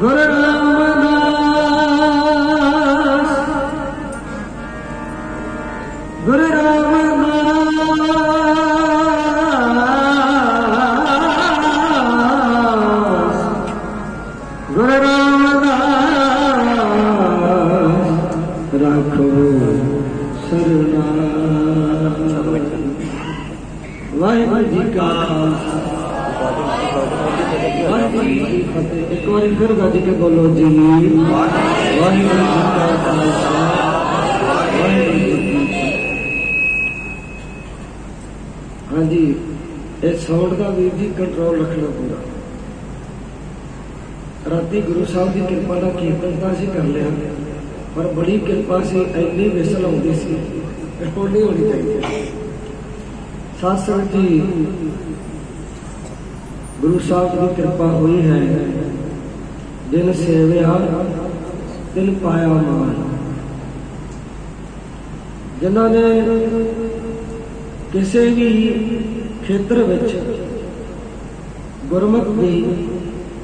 Guru Rama ਫਿਰ ਗੱਜ ਕੇ ਬੋਲੋ ਜੀ। ਵਾਹਿਗੁਰੂ ਜੀ ਕਾ ਖਾਲਸਾ ਵਾਹਿਗੁਰੂ ਜੀ ਕੀ ਫਤਿਹ। ਹਾਂਜੀ ਇਹ ਸਾਊਂਡ ਦਾ ਵੀਰ ਜੀ ਕੰਟਰੋਲ ਰੱਖਣਾ ਪੂਰਾ ਰਾਤੀ ਗੁਰੂ ਸਾਹਿਬ ਦੀ ਕਿਰਪਾ ਦਾ ਕੀਰਤਨ ਤਾਂ ਅਸੀਂ ਕਰ ਲਿਆ ਪਰ ਬੜੀ ਕਿਰਪਾ ਸੀ ਇੰਨੀ ਵਿਸਲ ਆਉਂਦੀ ਸੀ। ਹੁਣ ਨਹੀਂ ਹੋਣੀ ਚਾਹੀਦੀ ਸਾਧ ਸੰਗਤ ਜੀ ਗੁਰੂ ਸਾਹਿਬ ਦੀ ਕਿਰਪਾ ਹੋਈ ਹੈ। ਦਿਨ ਸੇਵਿਆ ਦਿਨ ਪਾਇਆ ਮਾਨ ਜਿਨ੍ਹਾਂ ਨੇ ਕਿਸੇ ਵੀ ਖੇਤਰ ਵਿੱਚ ਗੁਰਮਤ ਦੀ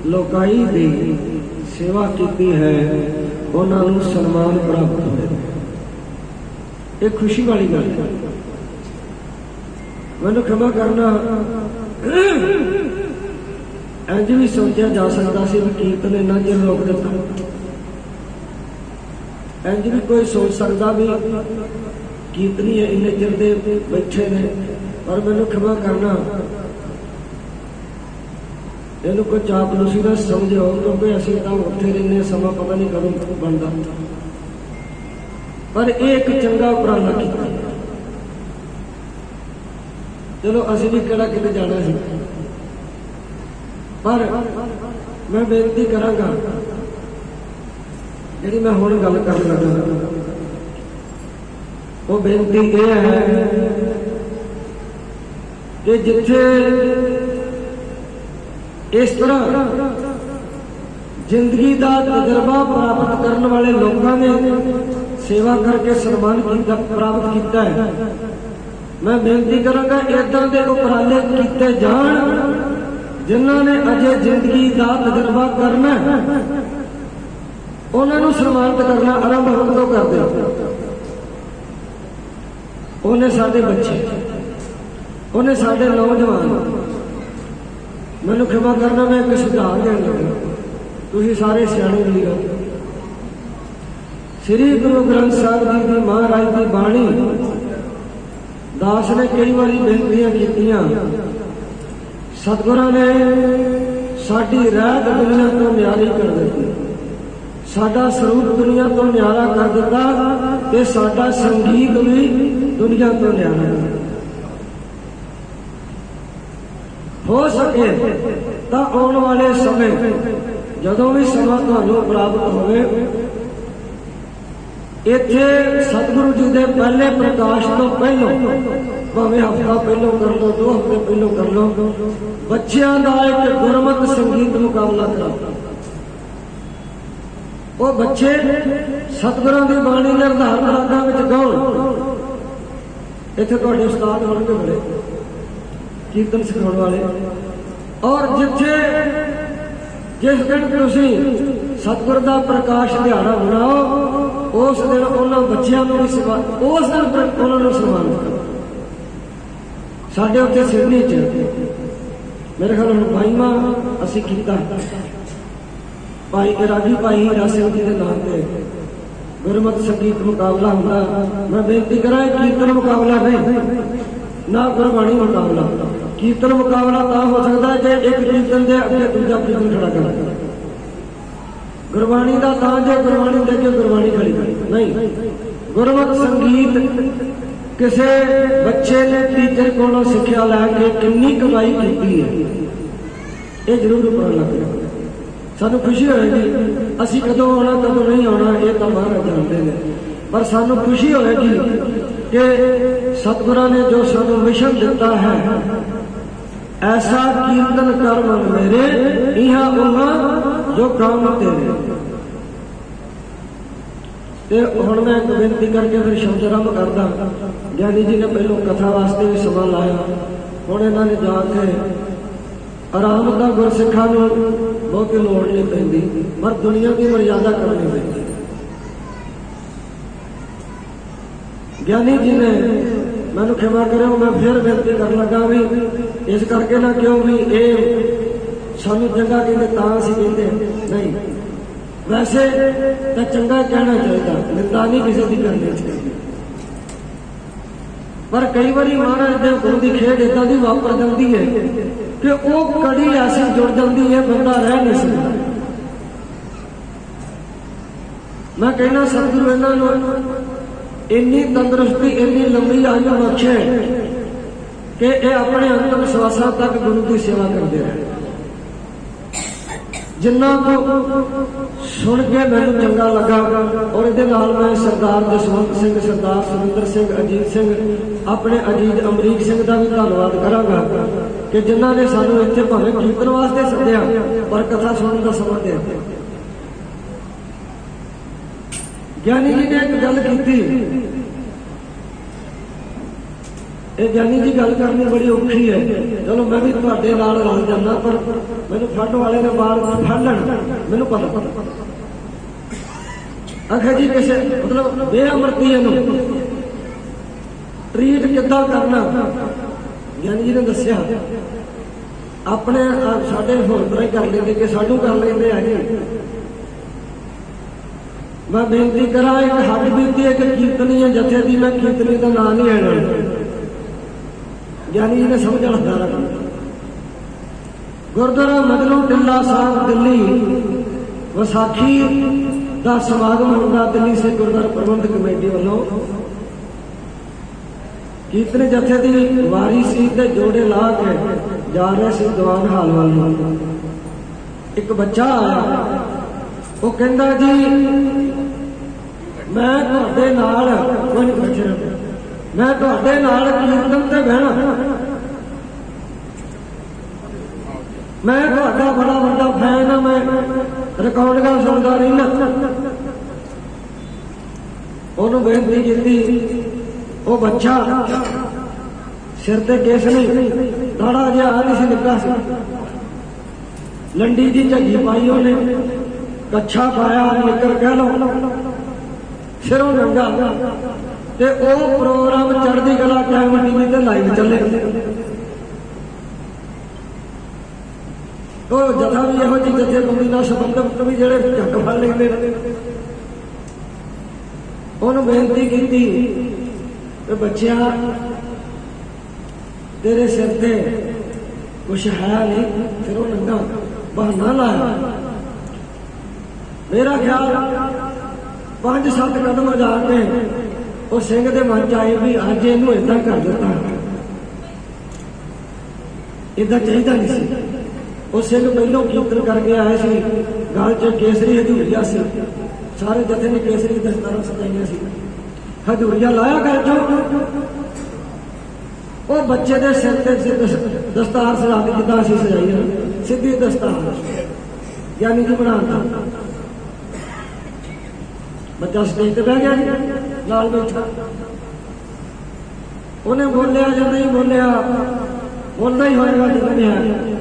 ਲੋਕਾਈ ਦੀ ਸੇਵਾ ਕੀਤੀ ਹੈ, ਉਹਨਾਂ ਨੂੰ ਸਨਮਾਨ ਪ੍ਰਾਪਤ ਹੋਇਆ ਇਹ ਖੁਸ਼ੀ ਵਾਲੀ ਗੱਲ ਹੈ। ਮੈਨੂੰ ਖਿਮਾ ਕਰਨਾ ਇੰਜ ਵੀ ਸੋਚਿਆ ਜਾ ਸਕਦਾ ਸੀ ਵੀ ਕੀਰਤਨ ਇੰਨਾ ਚਿਰ ਰੋਕ ਦਿੱਤਾ ਇੰਜ ਵੀ ਕੋਈ ਸੋਚ ਸਕਦਾ ਵੀ ਕੀਰਤਨੀ ਇੰਨੇ ਚਿਰ ਦੇ ਬੈਠੇ ਨੇ, ਪਰ ਮੈਨੂੰ ਖਿਮਾ ਕਰਨਾ। ਇਹਨੂੰ ਕੋਈ ਚਾਪਲੂਸੀ ਨਾ ਸਮਝੋ ਕਿਉਂਕਿ ਅਸੀਂ ਤਾਂ ਉੱਥੇ ਰਹਿੰਦੇ ਸਮਾਂ ਪਤਾ ਨਹੀਂ ਕਦੋਂ ਬਣਦਾ। ਪਰ ਇਹ ਇੱਕ ਚੰਗਾ ਉਪਰਾਲਾ ਕੀਤਾ। ਚਲੋ, ਅਸੀਂ ਵੀ ਕਿਹੜਾ ਕਿਤੇ ਜਾਣਾ ਸੀ। ਪਰ ਮੈਂ ਬੇਨਤੀ ਕਰਾਂਗਾ, ਜਿਹੜੀ ਮੈਂ ਹੁਣ ਗੱਲ ਕਰਨ ਲੱਗਾ, ਉਹ ਬੇਨਤੀ ਇਹ ਹੈ ਕਿ ਜਿੱਥੇ ਇਸ ਤਰ੍ਹਾਂ ਜ਼ਿੰਦਗੀ ਦਾ ਤਜਰਬਾ ਪ੍ਰਾਪਤ ਕਰਨ ਵਾਲੇ ਲੋਕਾਂ ਨੇ ਸੇਵਾ ਕਰਕੇ ਸਨਮਾਨ ਕੀਤਾ, ਪ੍ਰਾਪਤ ਕੀਤਾ ਹੈ, ਮੈਂ ਬੇਨਤੀ ਕਰਾਂਗਾ ਇਦਾਂ ਦੇ ਉਪਰਾਲੇ ਕੀਤੇ ਜਾਣ। ਜਿਨ੍ਹਾਂ ਨੇ ਅਜੇ ਜ਼ਿੰਦਗੀ ਦਾ ਤਜਰਬਾ ਕਰਨਾ ਉਹਨਾਂ ਨੂੰ ਸਨਮਾਨਿਤ ਕਰਨਾ ਆਰੰਭ ਹੁਣ ਤੋਂ ਕਰ ਉਹਨੇ ਸਾਡੇ ਬੱਚੇ, ਉਹਨੇ ਸਾਡੇ ਨੌਜਵਾਨ, ਮੈਨੂੰ ਖਿਮਾ ਕਰਨਾ, ਮੈਂ ਇੱਕ ਸੁਝਾਅ ਦੇਣ ਲੱਗਾ। ਤੁਸੀਂ ਸਾਰੇ ਸਿਆਣੇ ਵੀਰ ਹੋ ਸ੍ਰੀ ਗੁਰੂ ਗ੍ਰੰਥ ਸਾਹਿਬ ਜੀ ਦੀ ਮਹਾਰਾਜ ਦੀ ਬਾਣੀ ਦਾਸ ਨੇ ਕਈ ਵਾਰੀ ਬੇਨਤੀਆਂ ਕੀਤੀਆਂ। ਸਤਿਗੁਰਾਂ ਨੇ ਸਾਡੀ ਰਹਿਤ ਦੁਨੀਆ ਤੋਂ ਨਿਆਰੀ ਕਰ ਦਿੱਤੀ। ਸਾਡਾ ਸਰੂਪ ਦੁਨੀਆ ਤੋਂ ਨਿਆਰਾ ਕਰ ਦਿੱਤਾ ਤੇ ਸਾਡਾ ਸੰਗੀਤ ਵੀ ਦੁਨੀਆ ਤੋਂ ਨਿਆਰਾ ਦਿੱਤਾ। ਹੋ ਸਕੇ ਤਾਂ ਆਉਣ ਵਾਲੇ ਸਮੇਂ ਜਦੋਂ ਵੀ ਸਮਾਂ ਤੁਹਾਨੂੰ ਪ੍ਰਾਪਤ ਹੋਵੇ ਇੱਥੇ ਸਤਿਗੁਰੂ ਜੀ ਦੇ ਪਹਿਲੇ ਪ੍ਰਕਾਸ਼ ਤੋਂ ਪਹਿਲਾਂ, ਭਾਵੇਂ ਹਫਤਾ ਪਹਿਲਾਂ ਕਰ ਲਓ, ਦੋ ਹਫ਼ਤੇ ਪਹਿਲਾਂ ਕਰ ਲਓ, ਬੱਚਿਆਂ ਦਾ ਇੱਕ ਗੁਰਮਤ ਸੰਗੀਤ ਮੁਕਾਬਲਾ ਕਰਾਓ। ਉਹ ਬੱਚੇ ਸਤਿਗੁਰਾਂ ਦੀ ਬਾਣੀ ਦੇ ਨਿਰਧਾਰਤ ਰਾਗਾਂ ਵਿੱਚ ਗਾਉਣ ਇੱਥੇ ਤੁਹਾਡੇ ਉਸਤਾਦ ਹੋਣਗੇ ਬੜੇ ਕੀਰਤਨ ਸਿਖਾਉਣ ਵਾਲੇ। ਔਰ ਜਿੱਥੇ ਜਿਸ ਦਿਨ ਤੁਸੀਂ ਸਤਿਗੁਰ ਦਾ ਪ੍ਰਕਾਸ਼ ਦਿਹਾੜਾ ਮਨਾਓ ਉਸ ਦਿਨ ਉਹਨਾਂ ਬੱਚਿਆਂ ਨੂੰ ਵੀ ਸਵਾ, ਉਸ ਦਿਨ ਫਿਰ ਉਹਨਾਂ ਨੂੰ ਸਨਮਾਨ ਦਿੱਤਾ। ਸਾਡੇ ਉੱਤੇ ਸਿਡਨੀ ਚ ਮੇਰੇ ਖਿਆਲ ਹੁਣ ਭਾਈਵਾਂ ਅਸੀਂ ਕੀਤਾ। ਭਾਈ ਰਾਜੀ ਭਾਈ ਹੀਰਾ ਜੀ ਦੇ ਨਾਮ ਤੇ ਗੁਰਮਤ ਸੰਗੀਤ ਮੁਕਾਬਲਾ ਹੁੰਦਾ। ਮੈਂ ਬੇਨਤੀ ਕਰਾਂ ਕੀਰਤਨ ਮੁਕਾਬਲਾ ਨਹੀਂ, ਨਾ ਗੁਰਬਾਣੀ ਮੁਕਾਬਲਾ। ਕੀਰਤਨ ਮੁਕਾਬਲਾ ਤਾਂ ਹੋ ਸਕਦਾ ਜੇ ਇੱਕ ਕੀਰਤਨ ਦੇ ਅੱਗੇ ਦੂਜਾ ਕੀਰਤਨ ਖੜਾ ਕਰ। ਗੁਰਬਾਣੀ ਦਾ ਤਾਂ ਜੇ ਗੁਰਬਾਣੀ ਦੇ ਕੇ ਗੁਰਬਾਣੀ ਖੜੀ। ਨਹੀਂ। ਗੁਰਮਤ ਸੰਗੀਤ ਕਿਸੇ ਬੱਚੇ ਨੇ, ਟੀਚਰ ਕੋਲੋਂ ਸਿੱਖਿਆ ਲੈ ਕੇ ਕਿੰਨੀ ਕਮਾਈ ਕੀਤੀ ਹੈ, ਇਹ ਜ਼ਰੂਰ ਪਤਾ ਲੱਗਦਾ ਸਾਨੂੰ ਖੁਸ਼ੀ ਹੋਏਗੀ। ਅਸੀਂ ਕਦੋਂ ਆਉਣਾ, ਕਦੋਂ ਨਹੀਂ ਆਉਣਾ, ਇਹ ਤਾਂ ਮਹਾਰਾਜ ਜਾਣਦੇ ਨੇ। ਪਰ ਸਾਨੂੰ ਖੁਸ਼ੀ ਹੋਏਗੀ ਕਿ ਸਤਿਗੁਰਾਂ ਨੇ ਜੋ ਸਾਨੂੰ ਮਿਸ਼ਨ ਦਿੱਤਾ ਹੈ ਐਸਾ ਕੀਰਤਨ ਕਰ ਮਨ ਮੇਰੇ ਇਹਾਂ ਉਹਾਂ ਜੋ ਕੰਮ ਤੇਰੇ ਤੇ ਹੁਣ ਮੈਂ ਇੱਕ ਬੇਨਤੀ ਕਰਕੇ ਫਿਰ ਸ਼ਬਦ ਆਰੰਭ ਕਰਦਾ ਗਿਆਨੀ ਜੀ ਨੇ ਪਹਿਲੋਂ ਕਥਾ ਵਾਸਤੇ ਵੀ ਸਮਾਂ ਲਾਇਆ ਹੁਣ ਇਹਨਾਂ ਨੇ ਜਾ ਕੇ ਆਰਾਮ ਦਾ ਗੁਰਸਿੱਖਾਂ ਨੂੰ ਬਹੁਤੀ ਲੋੜ ਨਹੀਂ ਪੈਂਦੀ ਪਰ ਦੁਨੀਆ ਦੀ ਮਰਜ਼ਾਦਾ ਕਰਨੀ ਪੈਂਦੀ ਗਿਆਨੀ ਜੀ ਨੇ ਮੈਨੂੰ ਖਿਮਾ ਕਰਿਓ, ਮੈਂ ਫਿਰ ਬੇਨਤੀ ਕਰਨ ਲੱਗਾ ਵੀ ਇਸ ਕਰਕੇ ਨਾ ਕਿਉਂ ਵੀ ਇਹ ਸਾਨੂੰ ਚੰਗਾ ਕਹਿੰਦੇ ਤਾਂ ਅਸੀਂ ਕਹਿੰਦੇ ਨਹੀਂ। ਵੈਸੇ ਤਾਂ ਚੰਗਾ ਕਹਿਣਾ ਚਾਹੀਦਾ, ਨਿੰਦਾ ਨਹੀਂ ਕਿਸੇ ਦੀ ਕਰਨੀ ਚਾਹੀਦੀ। ਪਰ ਕਈ ਵਾਰੀ ਮਹਾਰਾਜ ਦੇ ਗੁਰੂ ਦੀ ਖੇਡ ਇਦਾਂ ਦੀ ਵਾਪਰ ਜਾਂਦੀ ਹੈ ਕਿ ਉਹ ਕੜੀ ਐਸੀ ਜੁੜ ਜਾਂਦੀ ਹੈ, ਬੰਦਾ ਰਹਿ ਨਹੀਂ ਸਕਦਾ। ਮੈਂ ਕਹਿੰਦਾ, ਸਤਿਗੁਰੂ ਇਹਨਾਂ ਨੂੰ ਇੰਨੀ ਤੰਦਰੁਸਤੀ, ਇੰਨੀ ਲੰਮੀ ਆਯੂ ਬਖਸ਼ੇ ਕਿ ਇਹ ਆਪਣੇ ਅੰਤਮ ਵਿਸ਼ਵਾਸਾਂ ਤੱਕ ਗੁਰੂ ਦੀ ਸੇਵਾ ਕਰਦੇ ਰਹੇ। ਜਿੰਨਾ ਕੋ ਸੁਣ ਕੇ ਮੈਨੂੰ ਚੰਗਾ ਲੱਗਾ, ਔਰ ਇਹਦੇ ਨਾਲ ਮੈਂ ਸਰਦਾਰ ਜਸਵੰਤ ਸਿੰਘ, ਸਰਦਾਰ ਸੁਰਿੰਦਰ ਸਿੰਘ, ਅਜੀਤ ਸਿੰਘ, ਆਪਣੇ ਅਜੀਤ ਅਮਰੀਕ ਸਿੰਘ ਦਾ ਵੀ ਧੰਨਵਾਦ ਕਰਾਂਗਾ ਕਿ ਜਿਨ੍ਹਾਂ ਨੇ ਸਾਨੂੰ ਇੱਥੇ ਭਾਵੇਂ ਕੀਰਤਨ ਵਾਸਤੇ ਸੱਦਿਆ, ਪਰ ਕਥਾ ਸੁਣਨ ਦਾ ਸਮਾਂ ਦੇ ਦਿੱਤਾ। ਗਿਆਨੀ ਜੀ ਨੇ ਇੱਕ ਗੱਲ ਕੀਤੀ। ਇਹ ਗਿਆਨੀ ਜੀ ਗੱਲ ਕਰਨੀ ਬੜੀ ਔਖੀ ਹੈ। ਚਲੋ ਮੈਂ ਵੀ ਤੁਹਾਡੇ ਨਾਲ ਰਲ ਜਾਂਦਾ, ਪਰ ਮੈਨੂੰ ਫੜ ਵਾਲੇ ਨੇ ਬਾਹਰ ਫੜ ਲੈਣ ਮੈਨੂੰ ਪਤਾ। ਅਖੇ ਜੀ ਕਿਸੇ, ਮਤਲਬ ਬੇਅਮਰਤੀ ਨੂੰ ਟ੍ਰੀਟ ਕਿੱਦਾਂ ਕਰਨਾ? ਗਿਆਨੀ ਜੀ ਨੇ ਦੱਸਿਆ, ਆਪਣੇ ਸਾਡੇ ਹੋਰ ਤਰ੍ਹਾਂ ਕਰ ਲੈਂਦੇ ਕਿ ਸਾਡੂ ਕਰ ਲੈਂਦੇ ਆ ਜੀ। ਮੈਂ ਬੇਨਤੀ ਕਰਾਂ ਇੱਕ ਹੱਡ ਬੀਤੀ, ਇੱਕ ਕੀਰਤਨੀ ਹੈ, ਜਥੇ ਦੀ ਮੈਂ ਕੀਰਤਨੀ ਦਾ ਨਾਂ ਨਹੀਂ ਲੈਣਾ। ਯਾਨੀ ਇਹਨੇ ਨੇ ਸਮਝਣਾ ਗੁਰਦੁਆਰਾ ਮਦਨੂ ਟਿੱਲਾ ਸਾਹਿਬ, ਦਿੱਲੀ। ਵਿਸਾਖੀ ਦਾ ਸਮਾਗਮ ਹੁੰਦਾ, ਦਿੱਲੀ ਸੇ ਗੁਰਦੁਆਰਾ ਪ੍ਰਬੰਧਕ ਕਮੇਟੀ ਵੱਲੋਂ। ਕੀਰਤਨ ਜਥੇ ਦੀ ਵਾਰੀ ਸੀ ਤੇ ਜੋੜੇ ਲਾ ਕੇ ਜਾ ਰਿਹਾ ਸੀ ਦੀਵਾਨ ਹਾਲ ਵੱਲ ਨੂੰ। ਇੱਕ ਬੱਚਾ ਆਇਆ। ਉਹ ਕਹਿੰਦਾ ਜੀ ਮੈਂ ਤੁਹਾਡੇ ਨਾਲ ਕੋਈ ਨਹੀਂ। ਮੈਂ ਤੁਹਾਡੇ ਨਾਲ ਕੀਰਤਨ ਤੇ ਬਹਿਣਾ। ਮੈਂ ਤੁਹਾਡਾ ਬੜਾ ਵੱਡਾ ਫੈਨ ਹਾਂ ਮੈਂ ਰਿਕਾਰਡਿੰਗਾਂ ਸੁਣਦਾ ਰਹਿਣਾ ਉਹਨੂੰ ਬੇਨਤੀ ਕੀਤੀ, ਉਹ ਬੱਚਾ ਸਿਰ ਤੇ ਕੇਸ ਨਹੀਂ, ਦਾੜਾ ਜਿਹਾ ਨਹੀਂ ਸੀ ਨਿੱਕਾ ਸੀ। ਲੰਡੀ ਦੀ ਝੱਗੀ ਪਾਈ ਉਹਨੇ, ਕੱਛਾ ਪਾਇਆ, ਨਿੱਕਰ ਕਹਿ ਲਓ। ਸਿਰੋਂ ਨੰਗਾ ਤੇ ਉਹ ਪ੍ਰੋਗਰਾਮ ਚੜ੍ਹਦੀ ਕਲਾ ਟਾਈਮ ਟੀਵੀ ਤੇ ਲਾਈਵ ਚੱਲੇ। ਉਹ ਜਥਾ ਵੀ ਇਹੋ ਜਿਹੀ ਜਥੇ ਬੰਦੀ ਨਾਲ ਸੰਬੰਧਿਤ ਵੀ ਜਿਹੜੇ ਝੱਟ ਫੜ ਲੈਂਦੇ ਨੇ। ਉਹਨੂੰ ਬੇਨਤੀ ਕੀਤੀ ਕਿ ਬੱਚਿਆ, ਤੇਰੇ ਸਿਰ ਤੇ ਕੁਛ ਹੈ ਨਹੀਂ, ਫਿਰ ਉਹ ਨੰਗਾ ਬਹਾਨਾ ਲਾਇਆ। ਮੇਰਾ ਖਿਆਲ ਪੰਜ ਸੱਤ ਕਦਮ ਜਾ ਕੇ ਉਹ ਸਿੰਘ ਦੇ ਮਨ ਚ ਆਏ ਵੀ ਅੱਜ ਇਹਨੂੰ ਇਦਾਂ ਕਰ ਦਿੱਤਾ। ਇਦਾਂ ਚਾਹੀਦਾ ਨਹੀਂ ਸੀ। ਉਹ ਸਿੰਘ ਪਹਿਲਾਂ ਕੀਰਤਨ ਕਰਕੇ ਆਏ ਸੀ। ਗਲ ਚ ਕੇਸਰੀ ਹਜ਼ੂਰੀਆ ਸੀ। ਸਾਰੇ ਜਥੇ ਨੇ ਕੇਸਰੀ ਦਸਤਾਰਾਂ ਸਜਾਈਆਂ ਸੀ। ਹਜ਼ੂਰੀਆ ਲਾਇਆ ਕਰ ਚੋ। ਉਹ ਬੱਚੇ ਦੇ ਸਿਰ ਤੇ ਦਸਤਾਰ ਸਜਾ ਕੇ ਜਿੱਦਾਂ ਅਸੀਂ ਸਜਾਈ ਸਿੱਧੀ ਦਸਤਾਰ। ਯਾਨੀ ਕਿ ਬਣਾਉਂਦਾ ਬੱਚਾ ਸਟੇਜ ਤੇ ਬਹਿ ਗਿਆ ਜੀ, ਨਾਲ ਬੈਠਾ। ਉਹਨੇ ਬੋਲਿਆ ਜਾਂ ਨਹੀਂ ਬੋਲਿਆ, ਬੋਲਦਾ ਹੀ ਹੋਏਗਾ ਜਿੰਨਾ ਹੈ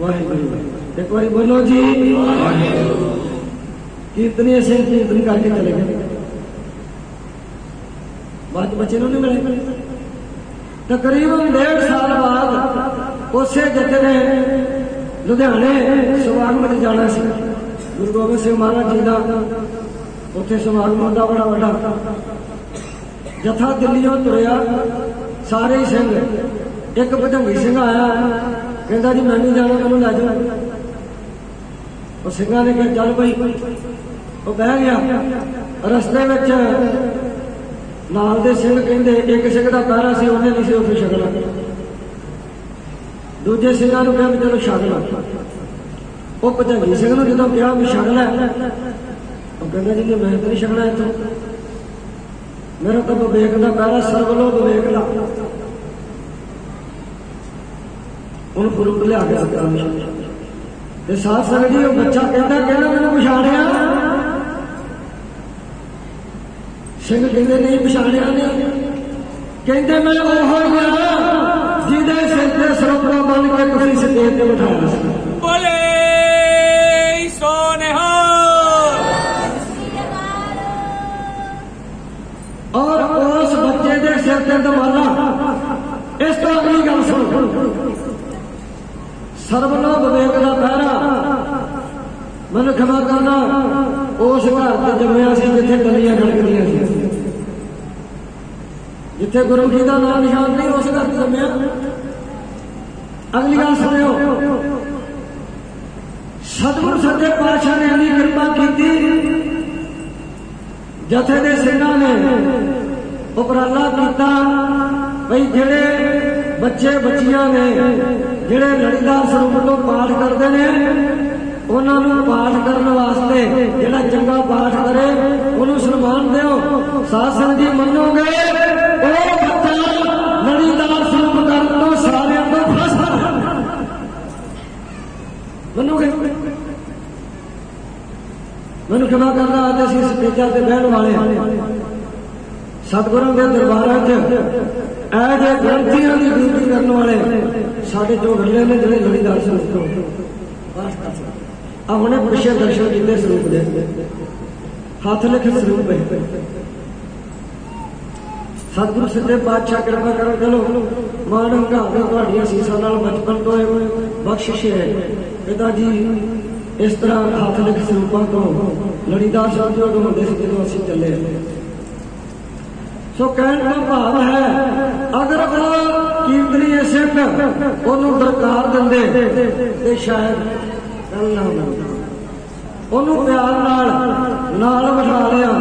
ਵਾਹਿਗੁਰੂ। ਇੱਕ ਵਾਰੀ ਬੋਲੋ ਜੀ। ਕੀਰਤਨੀ ਅਸੀਂ ਕੀਰਤਨ ਕਰਕੇ ਚਲੇ ਗਏ। ਬਾਅਦ ਬੱਚੇ ਨੂੰ ਨਹੀਂ ਮਿਲੇ। ਤਕਰੀਬਨ ਡੇਢ ਸਾਲ ਬਾਅਦ ਉਸੇ ਜਥੇ ਨੇ ਲੁਧਿਆਣੇ ਸਵਾਗਤ ਵਿੱਚ ਜਾਣਾ ਸੀ। ਗੁਰੂ ਗੋਬਿੰਦ ਸਿੰਘ ਮਹਾਰਾਜ ਜੀ ਦਾ ਉੱਥੇ ਸਮਾਗਮ ਹੁੰਦਾ ਬੜਾ ਵੱਡਾ। ਜਥਾ ਦਿੱਲੀੋਂ ਤੁਰਿਆ, ਸਾਰੇ ਹੀ ਸਿੰਘ, ਇੱਕ ਭਜੰਗੀ ਸਿੰਘ ਆਇਆ, ਕਹਿੰਦਾ ਜੀ ਮੈਨੂੰ ਜਾਣਾ, ਮੈਨੂੰ ਲੈ ਜਾਓ। ਉਹ ਸਿੰਘਾਂ ਨੇ ਕਿਹਾ, ਚੱਲ ਬਈ। ਉਹ ਬਹਿ ਗਿਆ। ਰਸਤੇ ਵਿੱਚ ਨਾਲ ਦੇ ਸਿੰਘ ਕਹਿੰਦੇ, ਇੱਕ ਸਿੰਘ ਦਾ ਪਹਿਰਾ ਸੀ, ਉਹਨੇ ਨਹੀਂ ਸੀ ਉੱਥੇ ਛਕਣਾ ਦੂਜੇ ਸਿੰਘਾਂ ਨੂੰ ਕਿਹਾ ਵੀ ਚਲੋ ਛਕ ਲਾ ਉਹ ਭਜੰਗੀ ਸਿੰਘ ਨੂੰ ਜਦੋਂ ਕਿਹਾ ਵੀ ਛਕ ਲੈ ਉਹ ਕਹਿੰਦਾ ਜੀ ਮੈਂ ਤਾਂ ਨਹੀਂ ਛਕਣਾ ਇੱਥੋਂ। ਮੇਰਾ ਤਾਂ ਵਿਵੇਕ ਦਾ ਪਹਿਰਾ ਸਰਵ ਲੋ ਵਿਵੇਕ ਲਾ ਉਹਨੂੰ ਫਰੂਟ ਲਿਆ ਕੇ ਦਿੱਤਾ ਤੇ ਸਾਥ ਸੰਗਤ ਜੀ, ਉਹ ਬੱਚਾ ਕਹਿੰਦਾ ਕਹਿੰਦਾ ਮੈਨੂੰ ਪਛਾਣਿਆ। ਸਿੰਘ ਕਹਿੰਦੇ, ਨਹੀਂ ਪਛਾਣਿਆ ਨਹੀਂ ਕਹਿੰਦੇ, ਮੈਂ ਉਹ ਹੀ ਆ ਜਿਹਦੇ ਸਿਰ ਤੇ ਸਰਪਾ ਬਣ ਕੇ ਤੁਸੀਂ ਸਟੇਜ ਤੇ ਬਿਠਾਇਆ ਸੀ। ਬੋਲੇ ਦੇ ਸਿਰ ਤੇ ਦਮਾਲਾ ਇਸ ਤੋਂ ਅਗਲੀ ਗੱਲ ਸੁਣ ਸਰਬਨਾ ਵਿਵੇਕ ਦਾ ਪਹਿਰਾ ਮਨ ਖਮਾ ਕਰਨਾ ਉਸ ਘਰ ਤੇ ਜੰਮਿਆ ਸੀ ਜਿੱਥੇ ਡੱਲੀਆਂ ਖੜਕਦੀਆਂ ਸੀ ਜਿੱਥੇ ਗੁਰੂ ਜੀ ਦਾ ਨਾਮ ਨਿਸ਼ਾਨ ਨਹੀਂ ਉਸ ਘਰ ਤੇ ਜੰਮਿਆ ਅਗਲੀ ਗੱਲ ਸੁਣਿਓ ਸਤਿਗੁਰ ਸੱਚੇ ਪਾਤਸ਼ਾਹ ਨੇ ਇੰਨੀ ਕਿਰਪਾ ਕੀਤੀ ਜਥੇ ਦੇ ਸਿੰਘਾਂ ਨੇ ਉਪਰਾਲਾ ਕੀਤਾ। ਭਈ ਜਿਹੜੇ ਬੱਚੇ ਬੱਚੀਆਂ ਨੇ, ਜਿਹੜੇ ਲੜੀਦਾਰ ਸਰੂਪ ਤੋਂ ਪਾਠ ਕਰਦੇ ਨੇ, ਉਹਨਾਂ ਨੂੰ ਪਾਠ ਕਰਨ ਵਾਸਤੇ ਜਿਹੜਾ ਚੰਗਾ ਪਾਠ ਕਰੇ, ਉਹਨੂੰ ਸਨਮਾਨ ਦਿਓ। ਸਾਸਨ ਜੀ ਮੰਨੋਗੇ, ਉਹ ਬੱਚਾ ਲੜੀਦਾਰ ਸਰੂਪ ਕਰਨ ਤੋਂ ਸਾਰਿਆਂ ਤੋਂ ਫਸਾ ਮੰਨੋਗੇ? ਮੈਨੂੰ ਕਿਹਾ ਕਰਦਾ ਅੱਜ ਅਸੀਂ ਸਟੇਜਾਂ ਤੇ ਬਹਿਣ ਵਾਲੇ ਹਾਂ? ਸਤਿਗੁਰਾਂ ਦੇ ਦਰਬਾਰਾਂ 'ਚ ਇਹ ਜੇ ਗ੍ਰੰਥੀਆਂ ਦੀ ਡਿਊਟੀ ਕਰਨ ਵਾਲੇ ਸਾਡੇ ਜੋ ਗੱਲੇ ਨੇ ਜਿਹੜੇ ਲੜੀਦਾਰ ਸਰੂਪ ਤੋਂ ਪਾਠ ਕਰ ਸਕਦੇ ਆ ਹੁਣੇ ਪਿਛੇ ਦਰਸ਼ਨ ਕੀਤੇ ਸਰੂਪ ਦੇ। ਹੱਥ ਲਿਖ ਸਰੂਪ ਹੈ ਸਤਿਗੁਰੂ ਸੱਚੇ ਪਾਤਸ਼ਾਹ ਕਿਰਪਾ ਕਰੋ ਚਲੋ ਮਾਣ ਹੰਗਾਵੇ ਤੁਹਾਡੀਆਂ ਸੀਸਾਂ ਨਾਲ ਬਚਪਨ ਤੋਂ ਇਹ ਬਖਸ਼ਿਸ਼ ਹੈ। ਪਿਤਾ ਜੀ, ਇਸ ਤਰ੍ਹਾਂ ਹੱਥ ਲਿਖ ਸਰੂਪਾਂ ਤੋਂ ਲੜੀਦਾਰ ਸਾਹਿਬ ਜੋ ਹੁੰਦੇ ਸੀ ਜਦੋਂ ਅਸੀਂ ਚੱਲੇ। ਸੋ ਕਹਿਣ ਦਾ ਭਾਵ ਹੈ, ਅਗਰ ਉਹ ਕੀਰਤਨੀ ਸਿੱਖ ਉਹਨੂੰ ਦਰਕਾਰ ਦਿੰਦੇ, ਤੇ ਸ਼ਾਇਦ ਗੱਲ ਨਾ ਹੁੰਦੀ ਉਹਨੂੰ ਪਿਆਰ ਨਾਲ ਨਾਲ ਬਿਠਾ ਲਿਆ।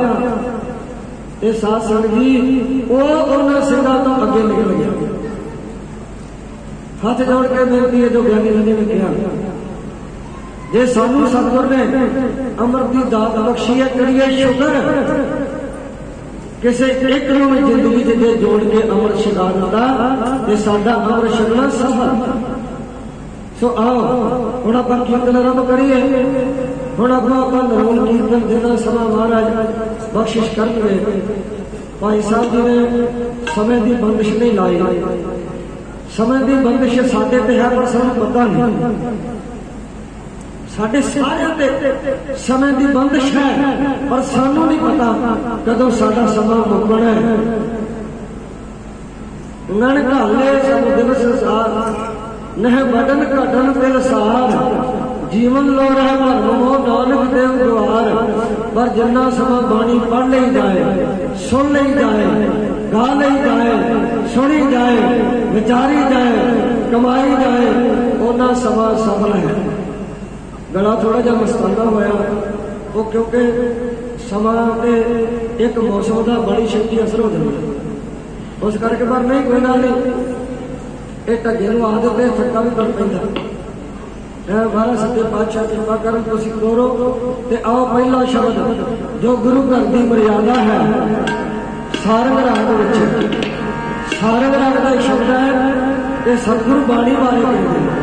ਇਹ ਸਾਧ ਸੰਗਤ ਜੀ, ਉਹ ਉਹਨਾਂ ਸਿੰਘਾਂ ਤੋਂ ਅੱਗੇ ਨਿਕਲ ਗਿਆ। ਹੱਥ ਜੋੜ ਕੇ ਬੇਨਤੀ ਹੈ ਜੋ ਗਿਆਨੀ ਨੇ ਨੇ ਕਿਹਾ ਜੇ ਸਾਨੂੰ ਸਤਿਗੁਰ ਨੇ ਅੰਮ੍ਰਿਤ ਦੀ ਦਾਤ ਬਖਸ਼ੀ ਹੈ, ਕਰੀਏ ਸ਼ੁਕਰ। ਕਿਸੇ ਇੱਕ ਨੂੰ ਵੀ ਜ਼ਿੰਦਗੀ ਦੇ ਜੇ ਜੋੜ ਕੇ ਅਮਰ ਛਕਾ ਦਿੱਤਾ ਤੇ ਸਾਡਾ ਅੰਮ੍ਰਿਤ ਛਕਣਾ ਸਫਲ ਸੋ ਆਓ, ਹੁਣ ਆਪਾਂ ਕੀਰਤਨ ਆਰੰਭ ਕਰੀਏ। ਹੁਣ ਆਪਾਂ ਆਪਾਂ ਨਰੋਲ ਕੀਰਤਨ ਦੇਣਾ ਸਮਾਂ ਮਹਾਰਾਜ ਬਖਸ਼ਿਸ਼ ਕਰਨਗੇ। ਭਾਈ ਸਾਹਿਬ ਜੀ ਨੇ ਸਮੇਂ ਦੀ ਬੰਦਿਸ਼ ਨਹੀਂ ਲਾਈ। ਸਮੇਂ ਦੀ ਬੰਦਿਸ਼ ਸਾਡੇ ਤੇ ਹੈ ਪਰ ਸਾਨੂੰ ਪਤਾ ਨਹੀਂ। ਸਾਡੇ ਸਾਰਿਆਂ ਤੇ ਸਮੇਂ ਦੀ ਬੰਦਿਸ਼ ਹੈ, ਪਰ ਸਾਨੂੰ ਨਹੀਂ ਪਤਾ ਕਦੋਂ ਸਾਡਾ ਸਮਾਂ ਮੁੱਕਣਾ ਹੈ। ਨਨ ਘਾਲੇ ਸਭ ਦਿਵਸ ਸਾਰ ਨਹਿ ਬਦਨ ਘਟਨ ਤਿਲ ਸਾਰ। ਜੀਵਨ ਲੋ ਰਹਿ ਭਰਮ ਮੋ ਨਾਨਕ ਦੇਵ ਦੁਆਰ ਪਰ ਜਿੰਨਾ ਸਮਾਂ ਬਾਣੀ ਪੜ ਲਈ ਜਾਏ, ਸੁਣ ਲਈ ਜਾਏ, ਗਾ ਲਈ ਜਾਏ, ਸੁਣੀ ਜਾਏ, ਵਿਚਾਰੀ ਜਾਏ, ਕਮਾਈ ਜਾਏ ਉਹਨਾਂ ਸਮਾਂ ਸਫਲ ਹੈ। ਗਲਾ ਥੋੜਾ ਜਿਹਾ ਮਸਤਾਨਾ ਹੋਇਆ। ਉਹ ਕਿਉਂਕਿ ਸਮਾਂ ਤੇ ਇੱਕ ਮੌਸਮ ਦਾ ਬੜੀ ਛੇਤੀ ਅਸਰ ਹੋ ਜਾਂਦਾ ਉਸ ਕਰਕੇ ਪਰ ਨਹੀਂ, ਕੋਈ ਗੱਲ ਨਹੀਂ। ਇਹ ਢੱਗੇ ਨੂੰ ਆਦਤ ਤੇ ਥੱਕਾ ਵੀ ਕਰ ਪੈਂਦਾ। ਐ ਮਹਾਰਾਜ ਸੱਚੇ ਪਾਤਸ਼ਾਹ ਕਿਰਪਾ ਕਰਨ, ਤੁਸੀਂ ਕੋਰੋ ਤੇ ਆਓ ਪਹਿਲਾ ਸ਼ਬਦ, ਜੋ ਗੁਰੂ ਘਰ ਦੀ ਮਰਿਆਦਾ ਹੈ। ਸਾਰੰਗ ਰਾਗ ਵਿੱਚ। ਸਾਰੰਗ ਰਾਗ ਦਾ ਇੱਕ ਸ਼ਬਦ ਹੈ ਤੇ ਸਤਿਗੁਰੂ ਬਾਣੀ ਬਾਰੇ ਕਹਿੰਦੇ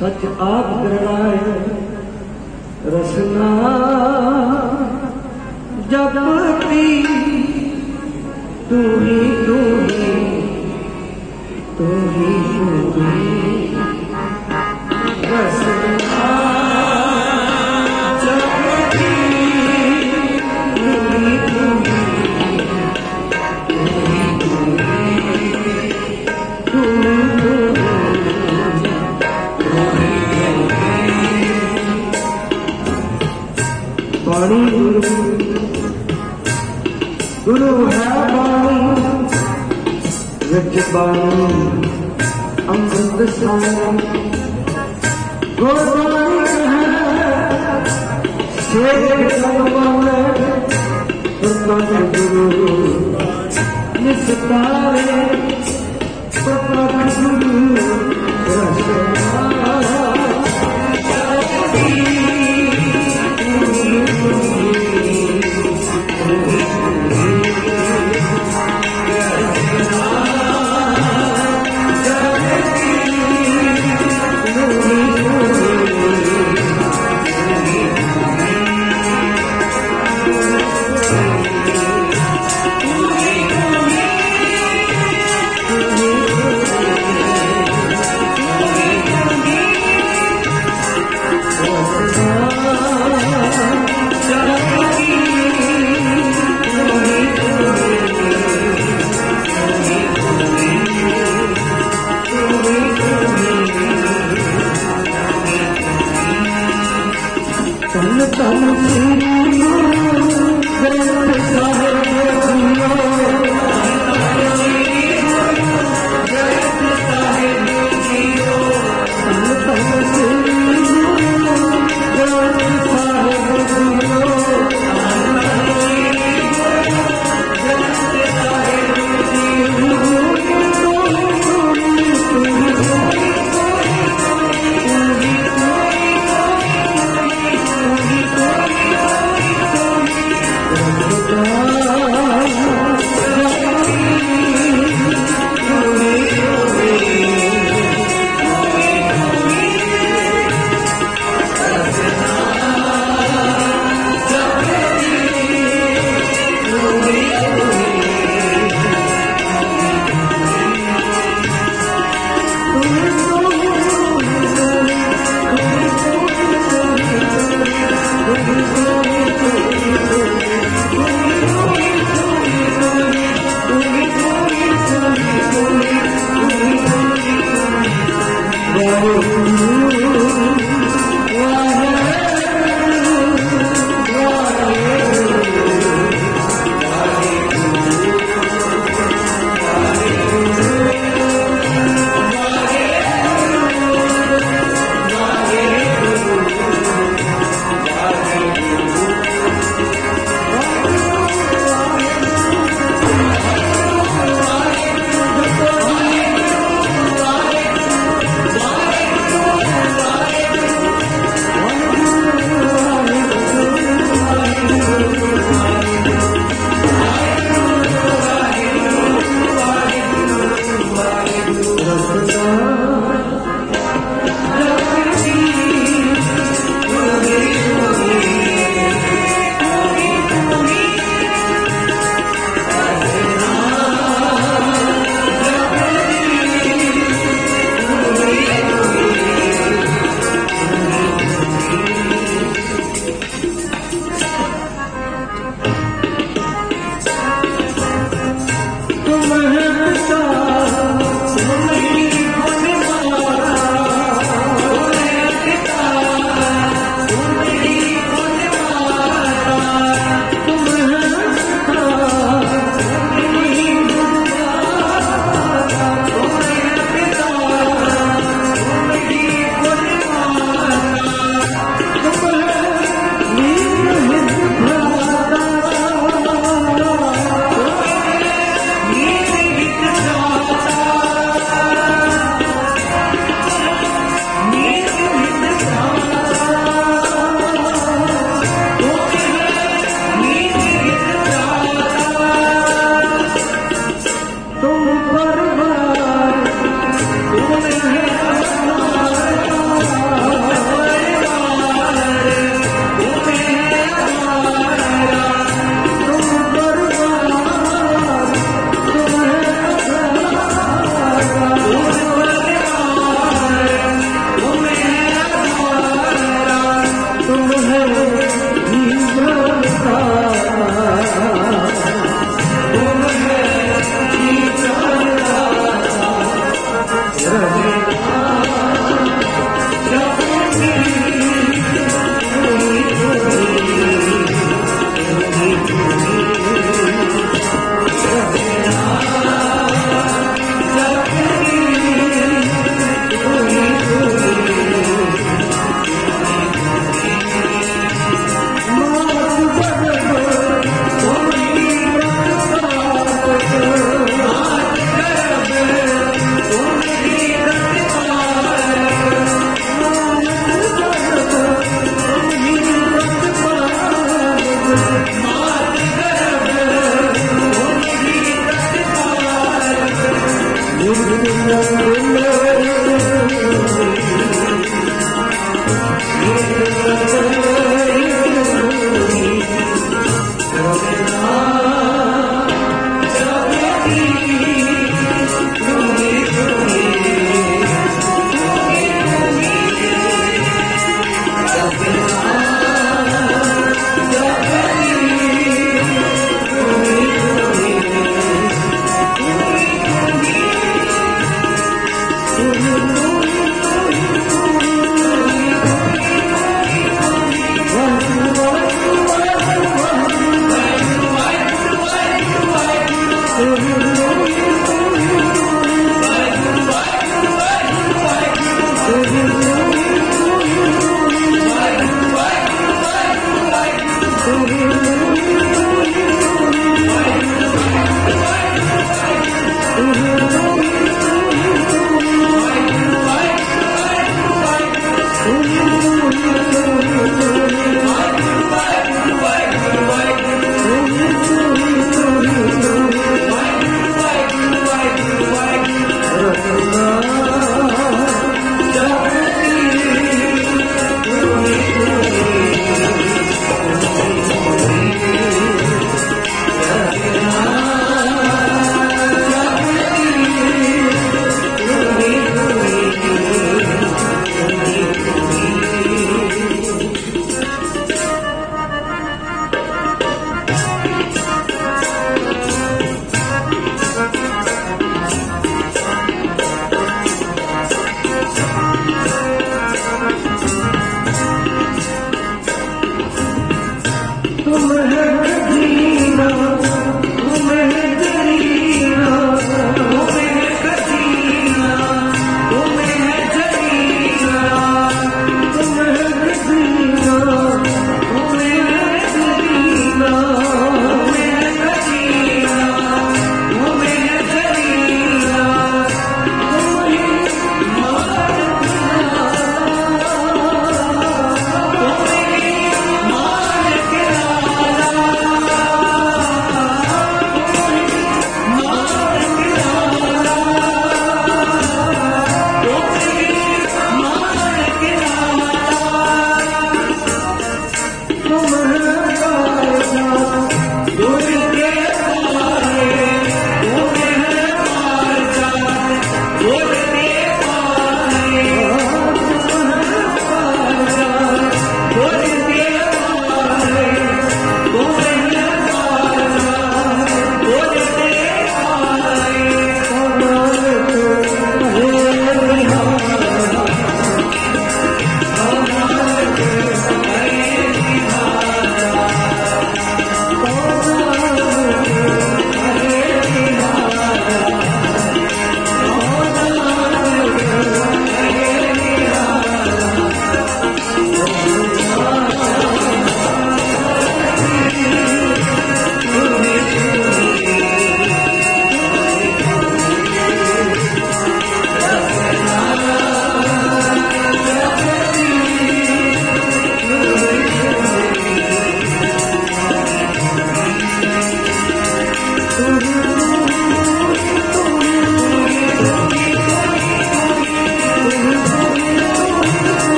ਸੱਚ ਆਪ ਦਰੜਾਏ ਰਸਨਾ ਜਪਤੀ ਤੂੰ ਤੂੰ ਹੀ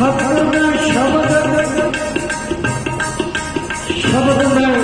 ಶಬ್ದದ ಶಬ್ದದ ಶಬ್ದದ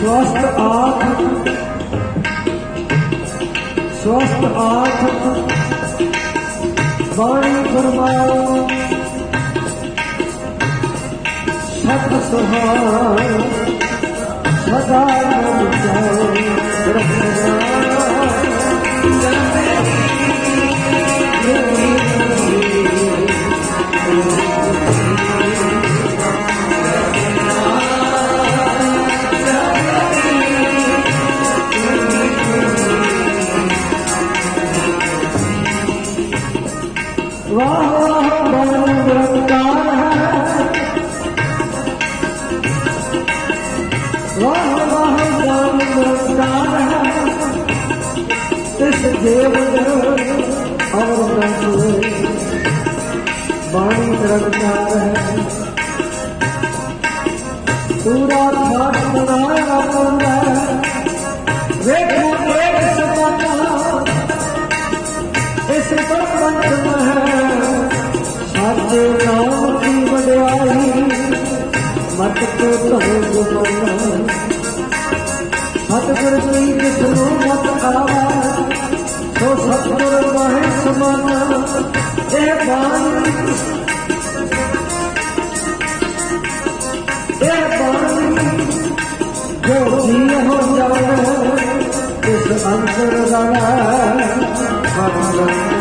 स्वस्थ आंख स्वस्थ आंख वाणी फरमाओ सत सुहार सदा मन जाओ کرتا ہے پورا تھا پورا پورا دیکھو دیکھ سکتا اس پر پنچ ہے ہاتھ نام کی بدوائی مت کو کہو گمنا ہت گر گئی جس نو مت آوا تو ستر مہر سمانا اے بانی ਇਹ ਬਾਣੀ ਜੋ ਜੀ ਹੋ ਜਾਵੇ ਇਸ ਅੰਤਰ ਦਾ ਜੋ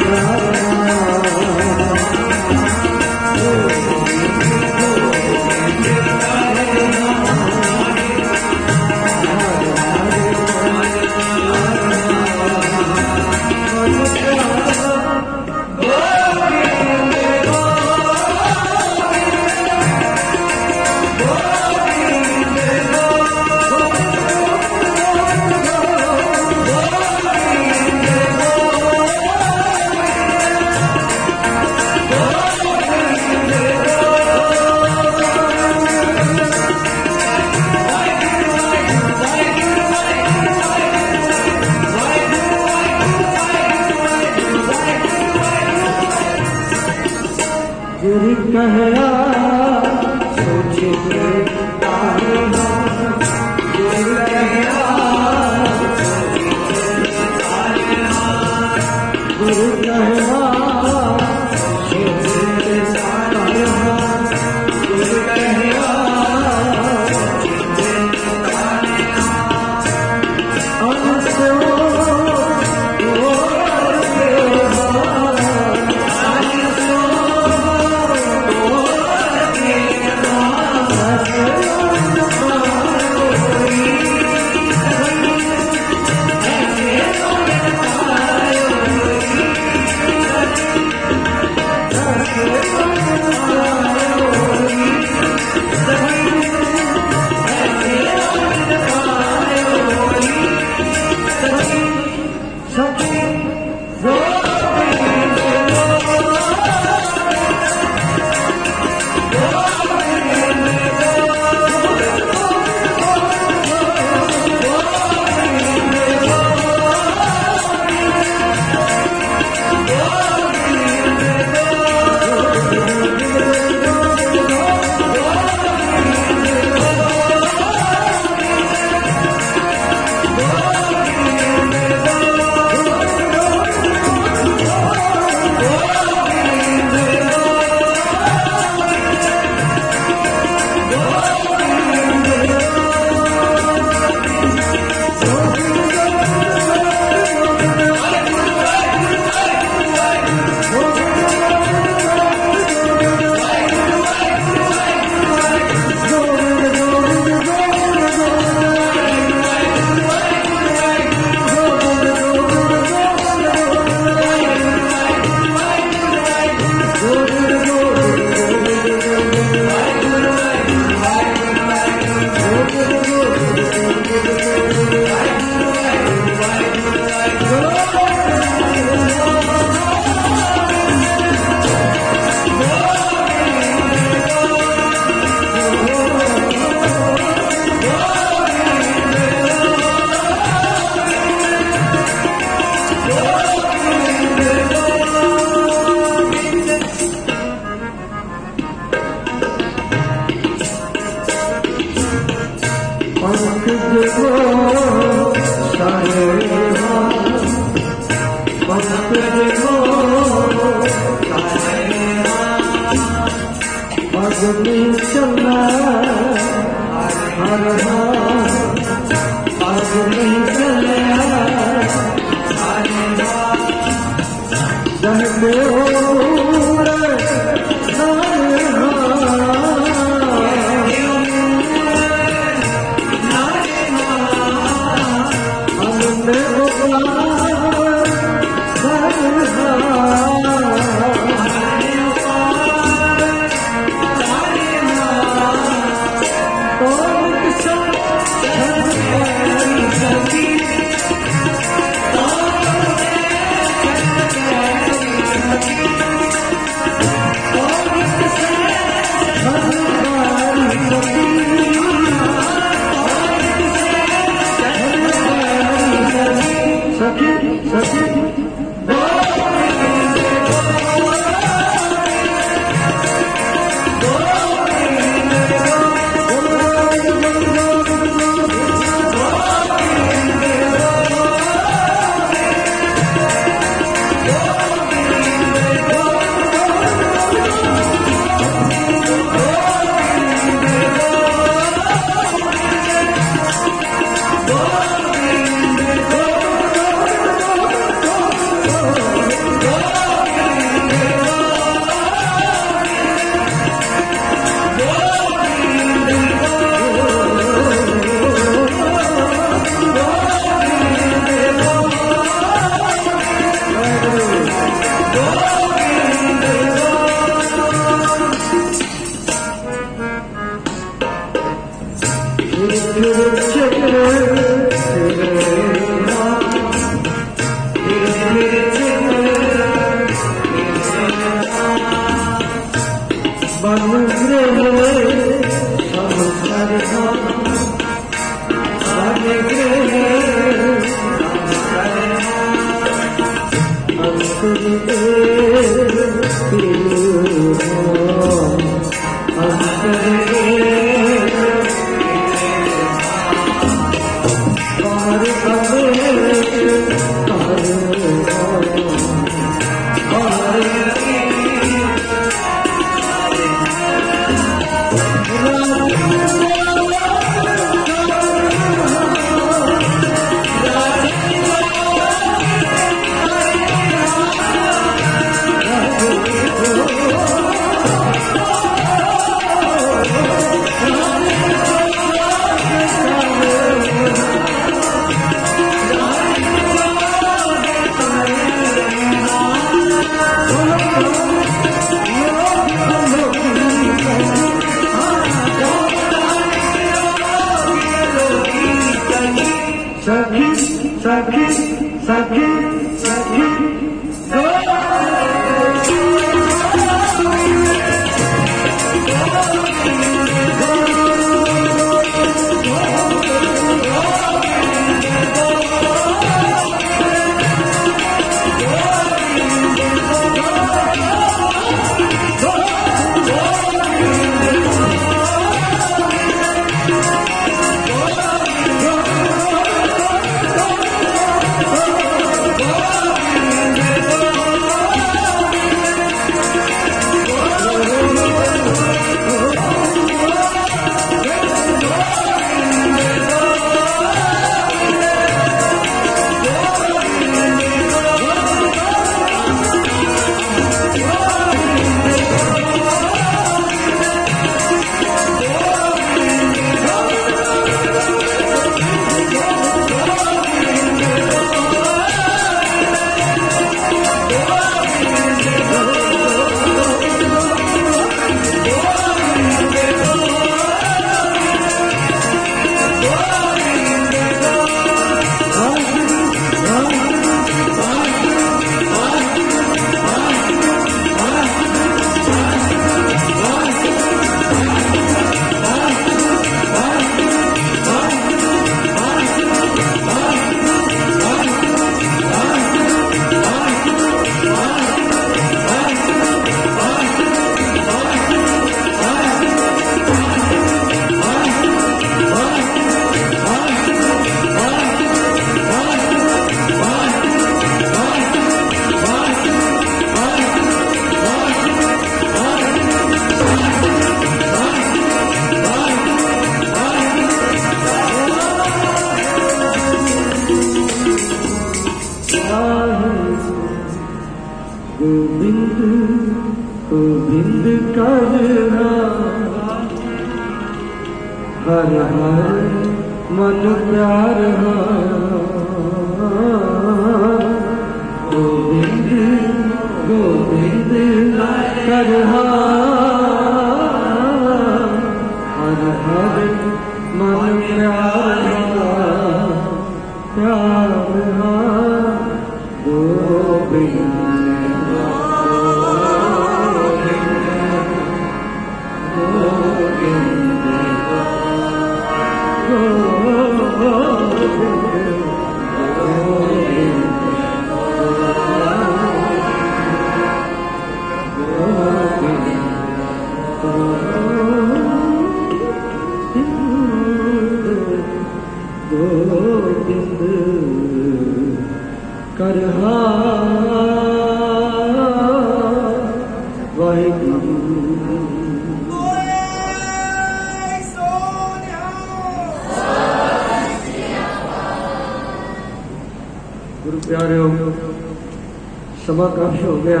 ਕਸ਼ ਹੋ ਗਿਆ।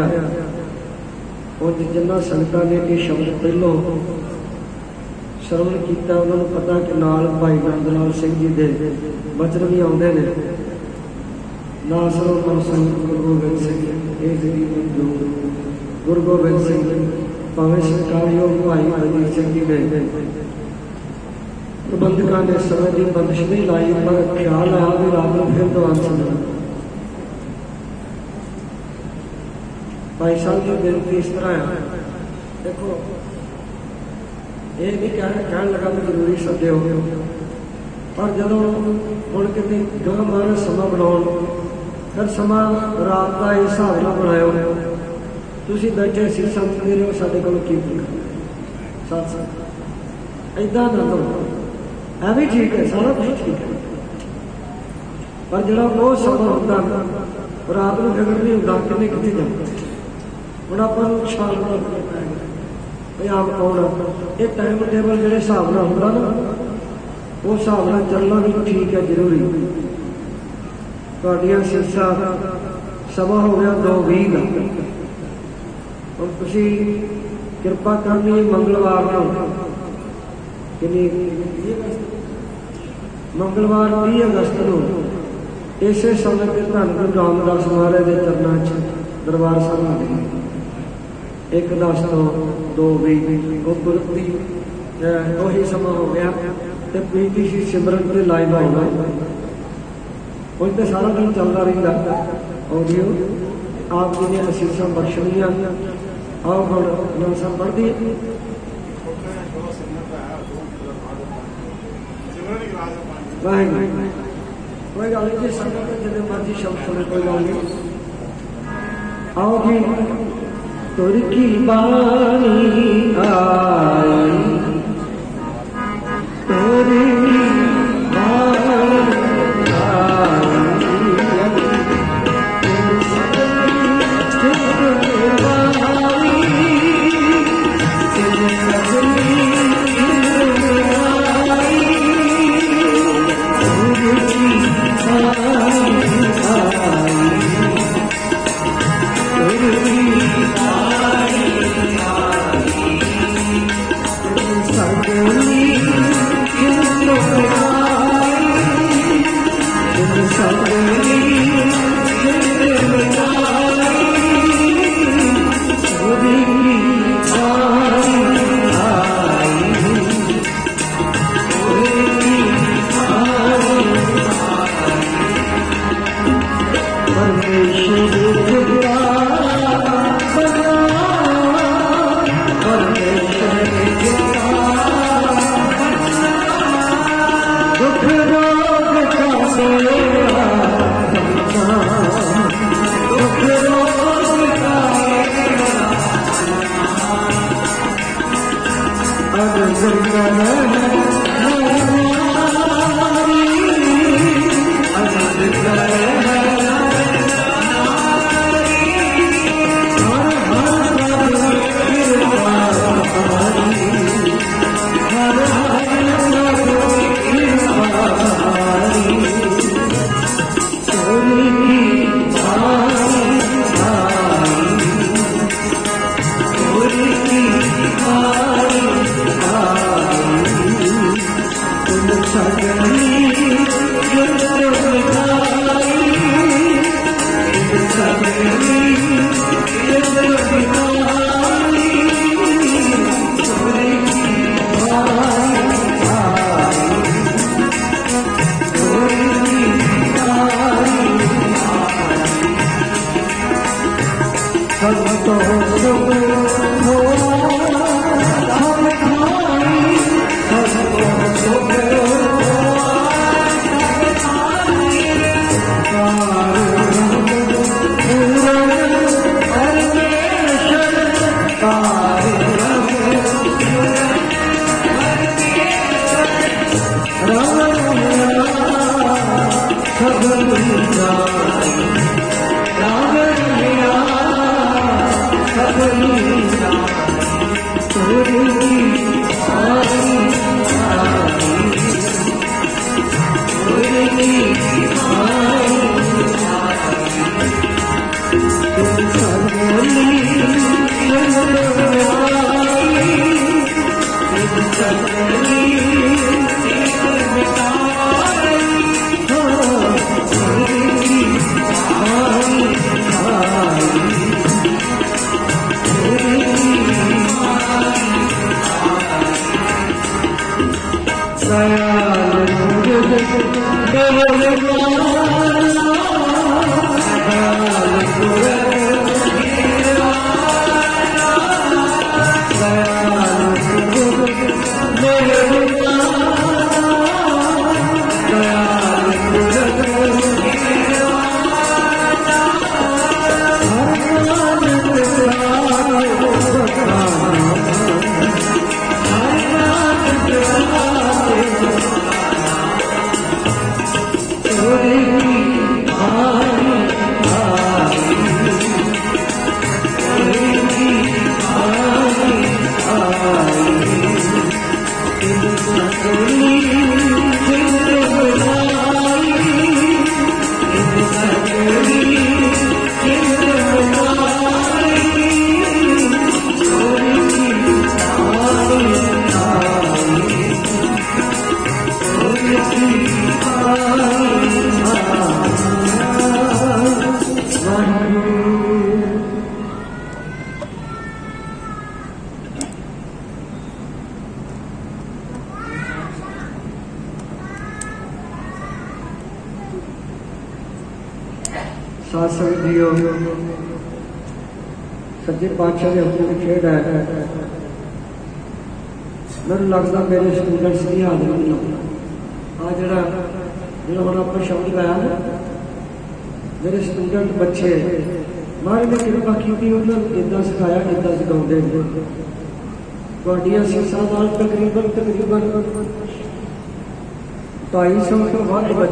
ਉਹ ਜਿੰਨਾ ਸੰਗਤਾਂ ਨੇ ਇਹ ਸ਼ਬਦ ਪਹਿਲੋਂ ਸਰਵਣ ਕੀਤਾ, ਉਹਨਾਂ ਨੂੰ ਪਤਾ ਕਿ ਨਾਲ ਭਾਈ ਨੰਦਲਾਲ ਸਿੰਘ ਜੀ ਦੇ ਬਚਨ ਵੀ ਆਉਂਦੇ ਨੇ। ਨਾ ਸਰਵਣ ਮਨ ਸੰਗਤ ਗੁਰੂ ਗੋਬਿੰਦ ਸਿੰਘ ਇਹ ਜਿਹੜੀ ਗੁਰੂ ਗੁਰੂ ਗੋਬਿੰਦ ਸਿੰਘ ਭਾਵੇਂ ਸਰਕਾਰਯੋਗ ਭਾਈ ਹਰਜੀਤ ਸਿੰਘ ਜੀ ਨੇ ਪ੍ਰਬੰਧਕਾਂ ਨੇ ਸਮੇਂ ਦੀ ਬੰਦਸ਼ ਨਹੀਂ ਲਾਈ, ਪਰ ਖਿਆਲ ਆਇਆ ਵੀ ਰਾਤ ਨੂੰ ਫਿਰ ਦੁਆਰ ਸੁਣਨਾ ਭਾਈ ਸਾਹਿਬ ਜੀ ਬੇਨਤੀ ਇਸ ਤਰ੍ਹਾਂ ਹੈ ਦੇਖੋ ਇਹ ਨਹੀਂ ਕਹਿਣ ਕਹਿਣ ਲੱਗਾ ਕਿ ਜ਼ਰੂਰੀ ਸੱਦੇ ਹੋ ਗਏ ਪਰ ਜਦੋਂ ਹੁਣ ਕਿਤੇ ਜਦੋਂ ਮਹਾਰਾਜ ਸਮਾਂ ਬਣਾਉਣ ਫਿਰ ਸਮਾਂ ਰਾਤ ਦਾ ਇਸ ਹਿਸਾਬ ਨਾਲ ਬਣਾਇਓ ਤੁਸੀਂ ਬੈਠੇ ਸੀ ਸੰਤ ਦੇ ਰਹੇ ਸਾਡੇ ਕੋਲ ਕੀ ਪੁੱਛਣਾ ਸਾਥ ਸਾਥ ਐਦਾਂ ਨਾ ਕਰੋ ਐ ਵੀ ਠੀਕ ਹੈ ਸਾਰਾ ਕੁਝ ਠੀਕ ਹੈ ਪਰ ਜਿਹੜਾ ਉਹ ਸਮਾਂ ਹੁੰਦਾ ਰਾਤ ਨੂੰ ਫਿਕਰ ਨਹੀਂ ਹੁੰਦਾ ਕਿੰਨੇ ਕਿੱਥੇ ਜਾਂਦਾ ਹੁਣ ਆਪਾਂ ਨੂੰ ਛਾਲ ਬਣਾ ਕੇ ਪੈਣਾ ਇਹ ਆਪ ਕੌਣ ਇਹ ਟਾਈਮ ਟੇਬਲ ਜਿਹੜੇ ਹਿਸਾਬ ਨਾਲ ਹੁੰਦਾ ਨਾ, ਉਹ ਹਿਸਾਬ ਨਾਲ ਚੱਲਣਾ ਵੀ ਠੀਕ ਹੈ, ਜ਼ਰੂਰੀ। ਤੁਹਾਡੀਆਂ ਸਿਰਸਾ ਸਮਾਂ ਹੋ ਗਿਆ 2:20 ਦਾ। ਹੁਣ ਤੁਸੀਂ ਕਿਰਪਾ ਕਰਨੀ ਮੰਗਲਵਾਰ ਨੂੰ। ਕਿੰਨੀ? ਮੰਗਲਵਾਰ 30 ਅਗਸਤ ਨੂੰ। ਇਸੇ ਸਮੇਂ ਤੇ ਧੰਨ ਗੁਰੂ ਰਾਮਦਾਸ ਮਹਾਰਾਜ ਦੇ ਚਰਨਾਂ 'ਚ ਦਰਬਾਰ ਸਾਹਿਬ ਆਉਂਦੇ ਇੱਕ ਦਸ ਤੋਂ ਦੋ ਵੀ ਉਹ ਗੁਰਪ੍ਰੀ ਉਹੀ ਸਮਾਂ ਹੋ ਗਿਆ ਤੇ ਪ੍ਰੀਤੀ ਸੀ ਸਿਮਰਨ ਤੇ ਲਾਈਵ ਆਉਣਾ ਉਹ ਤੇ ਸਾਰਾ ਦਿਨ ਚੱਲਦਾ ਰਹਿੰਦਾ। ਆਡੀਓ, ਆਪ ਜੀ ਨੇ ਅਸੀਸਾਂ ਬਖਸ਼ਣੀਆਂ। ਆਓ ਹੁਣ ਨਾਸਾ ਪੜ੍ਹਦੀ ਵਾਹਿਗੁਰੂ। ਕੋਈ ਗੱਲ ਨਹੀਂ ਜੀ, ਸੰਗਤ ਦੇ ਮਰਜ਼ੀ ਸ਼ਬਦ ਸੁਣੇ, ਕੋਈ ਗੱਲ ਨਹੀਂ ਆਓ ਜੀ। ਤੁਰ ਕੀ ਬਾਣੀ ਆਈ? ਤੁਰ ਕੀ ਬਾਣੀ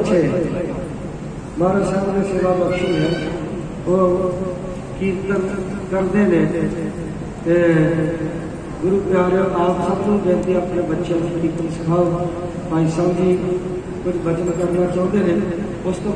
ਤੋਂ ਵੱਧ ਬੱਚੇ ਮਹਾਰਾਜ ਸਾਹਿਬ ਨੇ ਸੇਵਾ ਬਖਸ਼ੀ ਹੈ ਉਹ ਕੀਰਤਨ ਕਰਦੇ ਨੇ ਤੇ ਗੁਰੂ ਪਿਆਰਿਓ ਆਪ ਸਭ ਨੂੰ ਬੇਨਤੀ ਆਪਣੇ ਬੱਚਿਆਂ ਨੂੰ ਕੀਰਤਨ ਸਿਖਾਓ ਭਾਈ ਸਾਹਿਬ ਜੀ ਕੁਝ ਬਚਨ ਕਰਨਾ ਚਾਹੁੰਦੇ ਨੇ ਉਸ ਤੋਂ